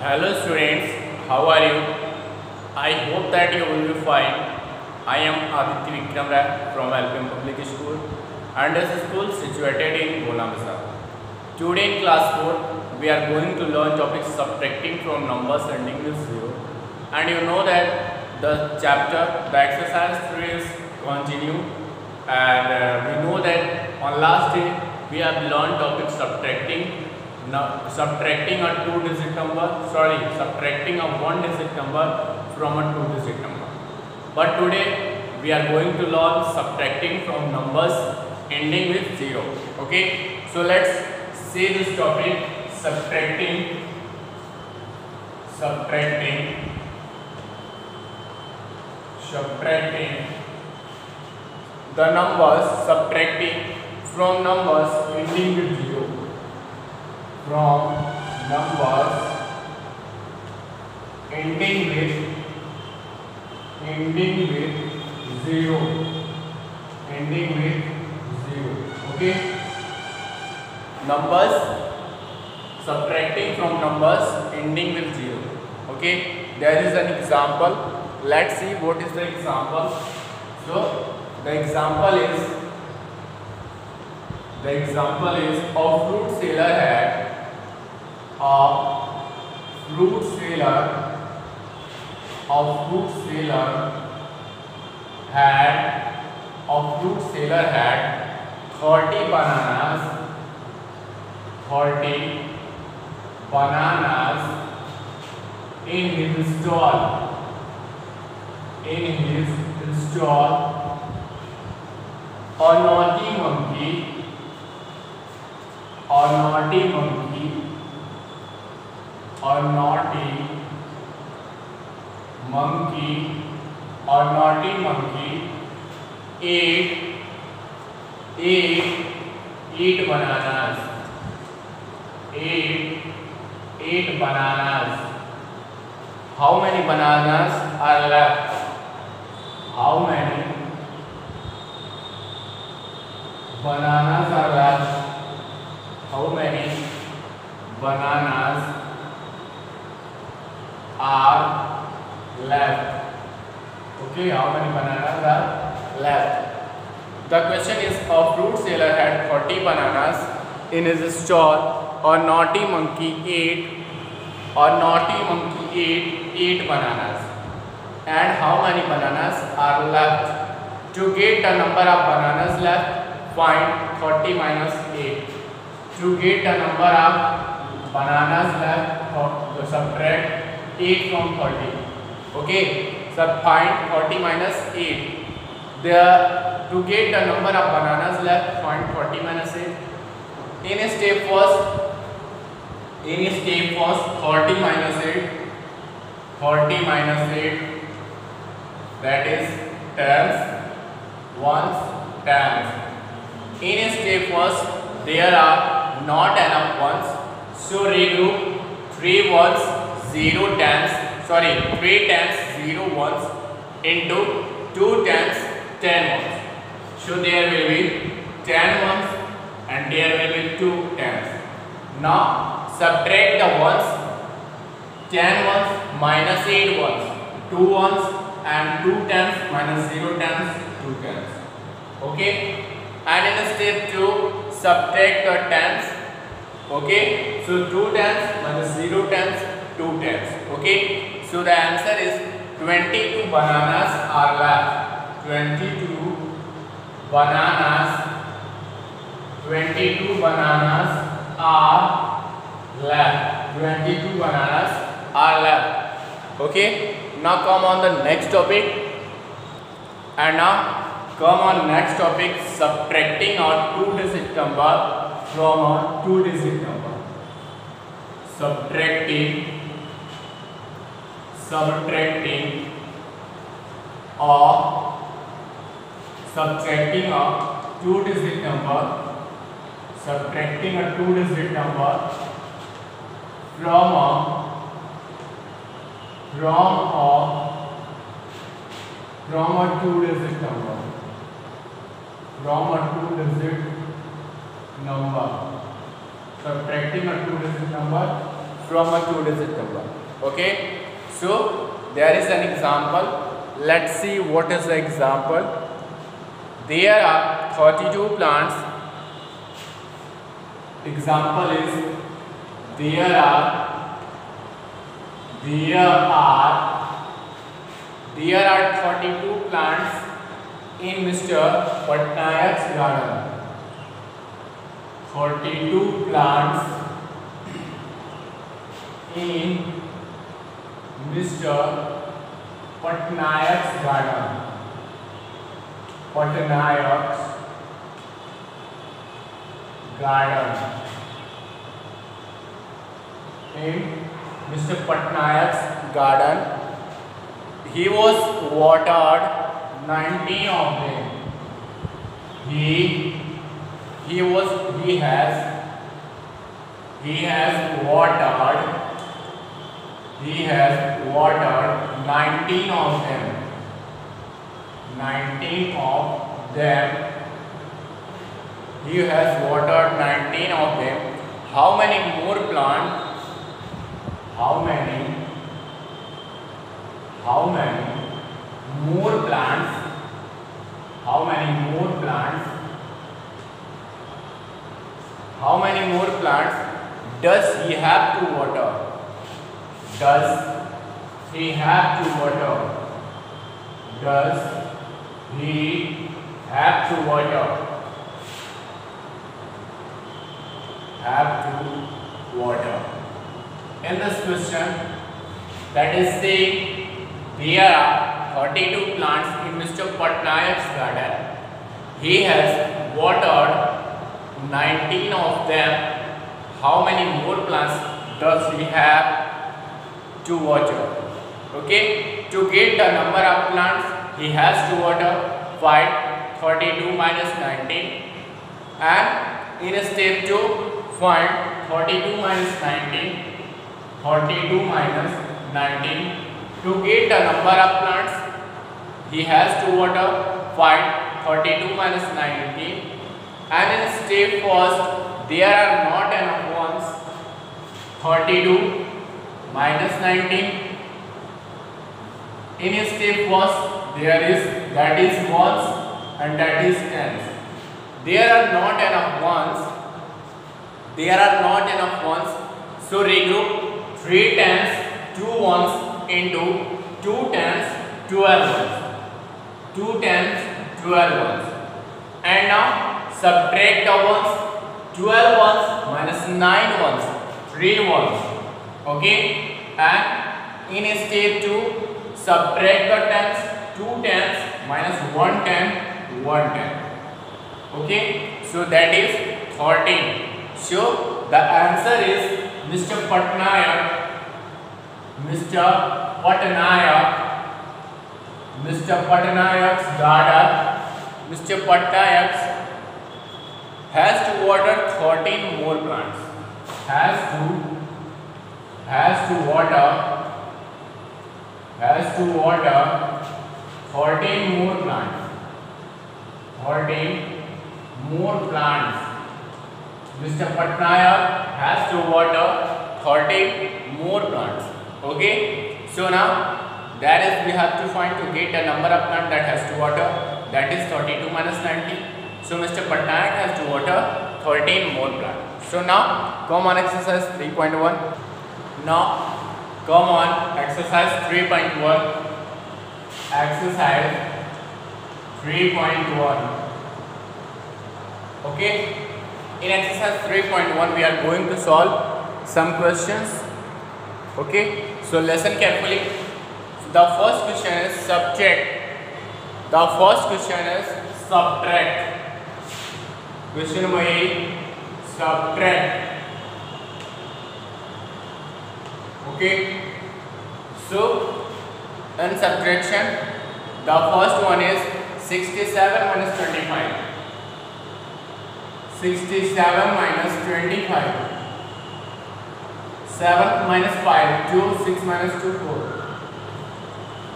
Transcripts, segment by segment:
Hello students, how are you? I hope that you will be fine. I am Aditya Vikram Rai from LPM Public School and this school situated in Bonamasa. Today in class 4 we are going to learn topic subtracting from numbers ending with 0 and you know that the chapter the exercise 3 is continue and uh, we know that on last day we have learned topic subtracting now subtracting a two digit number sorry subtracting a one digit number from a two digit number. But today we are going to learn subtracting from numbers ending with 0 okay? So let's see this topic subtracting subtracting subtracting. The numbers subtracting from numbers ending with 0 from numbers ending with ending with 0 ending with 0 okay? Numbers subtracting from numbers ending with 0 okay? There is an example. Let's see what is the example. So the example is the example is a fruit seller had a fruit seller a fruit seller had a fruit seller had 30 bananas 30 bananas in his stall in his stall a naughty monkey a naughty monkey a naughty monkey और naughty monkey ate ate bananas ate ate bananas how many bananas are left how many bananas are left how many bananas are left okay how many bananas are left the question is a fruit seller had 40 bananas in his stall a naughty monkey ate a naughty monkey ate 8 bananas and how many bananas are left to get the number of bananas left find 30 minus 8 to get the number of bananas left subtract 8 from 30 okay so find 30 minus 8 there to get the number of bananas left find 40 minus 8 in a step first in a step first 30 minus 8 30 minus 8 that is tens ones tens. In step first there are not enough ones. So regroup 3 ones 0 tens. Sorry 3 tens 0 ones into 2 tens 10 ones. So there will be 10 ones and there will be 2 tens. Now subtract the ones 10 ones minus 8 ones 2 ones and 2 tens minus 0 tens 2 tens. Okay? And in step 2 subtract the tens. Okay? So 2 tens minus 0 tens 2 tens. Okay? So the answer is 22 bananas are left. 22 bananas. 22 bananas are left. 22 bananas are left. Okay? Now come on the next topic. And now come on next topic subtracting our two digit number from a two digit number. Subtracting subtracting or subtracting a two digit number subtracting a two digit number from a from a from a two digit number from a two digit number subtracting a two digit number from a two digit number okay so there is an example. Let's see what is the example. There are 32 plants. Example is there are there are there are 32 plants in Mr. Patnayak's garden. 42 plants in Mr. Patnayak's garden. Patnayak's garden. In Mr. Patnayak's garden, he was watered 90 of them. He he was he has he has watered he has watered 19 of them. 19 of them. He has watered 19 of them. How many more plants? How many? How many more plants? How many more plants? How many more plants does he have to water does he have to water? Does he have to water? Have to water. In this question that is saying there are 32 plants in Mr. Patnayak's garden. He has watered 19 of them. How many more plants does he have to water. Okay? To get the number of plants he has to water find 32 minus 19 and in step 2 find 32 minus 19 42 minus 19 to get the number of plants he has to water find 32 minus 19 and in step first there are not enough ones. 32 minus 19 in step first there is that is ones and that is tens. There are not enough ones. There are not enough ones. So regroup. 3 tens 2 ones into 2 tens 12 ones. 2 tens 12 ones. And now subtract the ones. 12 ones minus 9 ones. 3 ones okay and in step 2 subtract the tens 2 tens minus 1 ten 1 ten okay so that is 13 so the answer is Mr. Patnayak Mr. Patnayak Mr. Patnayak's daughter Mr. Patnayak's has to water 13 more plants has to has to water has to water 14 more plants. 14 more plants. Mr. Patnayak has to water 13 more plants. Okay? So now that is we have to find to get a number of plant that has to water. That is 32 minus 90 so Mr. Patnayak has to water 13 more plants. So now come on exercise 3.1 now come on exercise 3.1 exercise 3.1 okay? In exercise 3.1 we are going to solve some questions. Okay? So listen carefully. The first question is subtract the first question is subtract. Question number 8 subtract okay. So in subtraction the first one is 67 minus 25 67 minus 25 7 minus 5 2 6 minus 2 4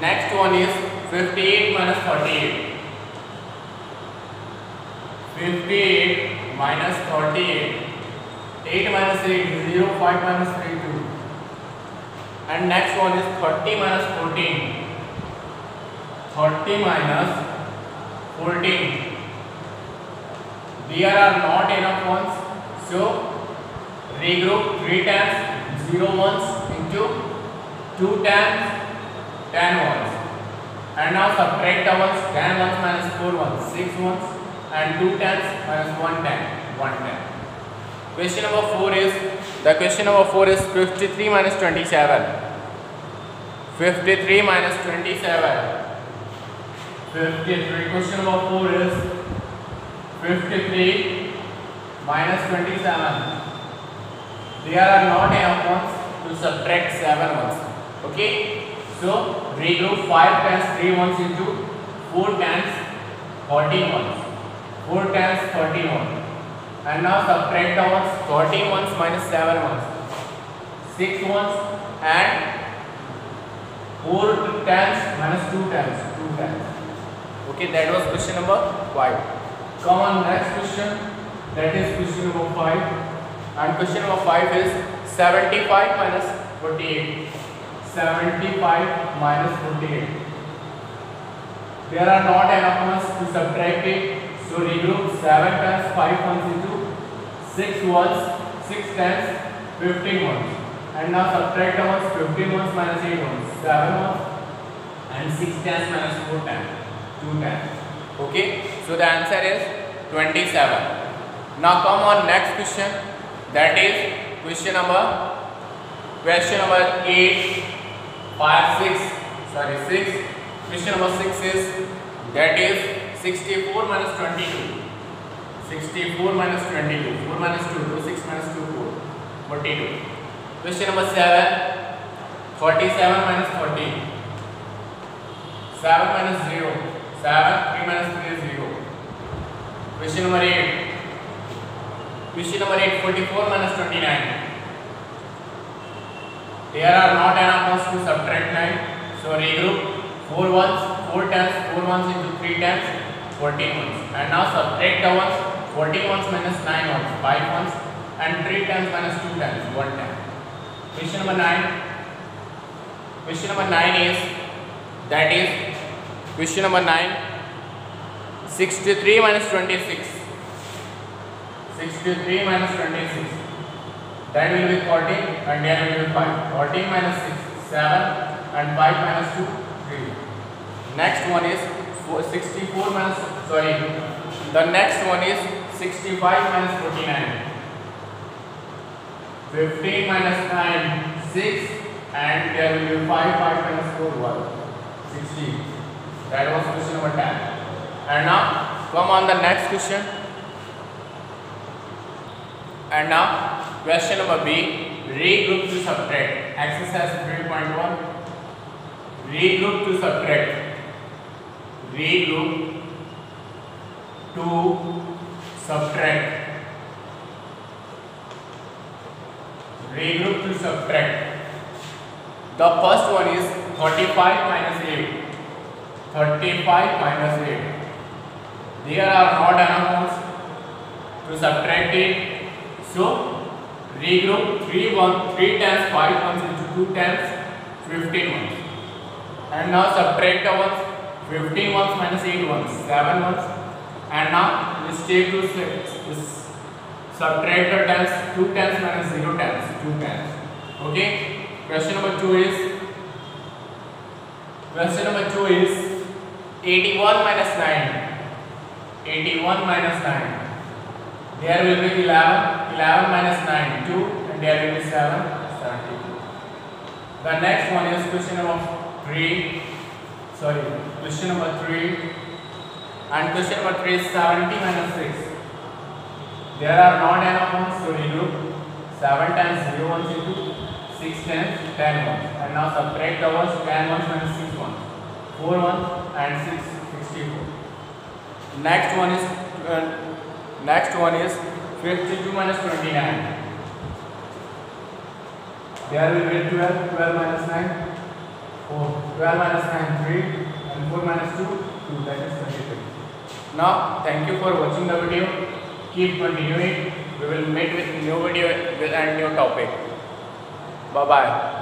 next one is 58 minus 48 58 minus 48 8 minus 8 0 5 minus 3 2 And next one is 30 minus 14. 30 minus 14. There are not enough ones. So regroup 3 times 0 ones into 2 times 10 ones. And now subtract the ones 10 ones minus 4 ones 6 ones and 2 times minus 1 10 1 10. Question number 4 is the question number 4 is 53 minus 27. 53 minus 27. 53. Question number 4 is 53 minus 27. There are not enough ones to subtract 7 ones. Okay. So regroup 5 times 3 ones into 4 times 14 ones. 4 times 31. And now subtract the ones 14 ones minus 7 ones. 6 ones and 4 times minus 2 times. 2 times. Okay, that was question number 5. Come on, next question. That is question number 5. And question number 5 is 75 minus 48. 75 minus 48. There are not enough ones to subtract it. So regroup 7 times 5 ones 6 ones, 6 times 15 ones. And now subtract the ones 15 ones minus 8 ones. 7 ones and 6 times minus 4 times. 2 times. Okay. So the answer is 27. Now come on next question. That is question number question number 8 5 6 sorry 6 question number 6 is that is 64 minus 22 64 minus 22 4 minus 2 2 6 minus 2 4 42 question number 7 47 minus 40. 7 minus 0 7 3 minus 3 is 0 question number 8 question number 8 44 minus 29 there are not enough ones to subtract 9. So regroup. 4 ones, 4 times 4 ones into 3 times 14 ones. And now subtract the ones 14 ones minus 9 ones, 5 ones and 3 times minus 2 times 1 time. Question number 9. Question number 9 is that is question number 9 63 minus 26. 63 minus 26 that will be 14 and there will be 5. 14 minus 6, 7 and 5 minus 2, 3. Next one is 64 minus, sorry, the next one is 65 minus 49. 15 minus 9, 6 and there will be 5, 5 minus 4, 1. 60. That was question number 10. And now come on the next question. And now Question number B. Regroup to subtract. Exercise 3.1. Regroup to subtract. Regroup to subtract. Regroup to subtract. The first one is 35 minus 8. 35 minus 8. There are not enough to subtract it. So regroup 3 1 3 times 5 ones into 2 times 15 ones and now subtract the ones 15 ones minus 8 ones 7 ones and now let's take to subtract the times 2 times minus 0 times 2 times. Okay? Question number 2 is question number 2 is 81 minus 9 81 minus 9 there will be 11 11 minus 9 2 and there will be 7 72 the next one is question number 3 sorry question number 3 and question number 3 is 70 minus 6 there are ones so regroup 7 times 0 ones into 6 times 10 ones. And now subtract the ones 10 ones minus 6 ones. 4 ones and 6 64 next one is uh, next one is 52 minus 29 there will be 12 12 minus 9 4 12 minus 9 3 and 4 minus 2 2 that is 23 now thank you for watching the video. Keep continuing. We will meet with new video with a new topic. Bye bye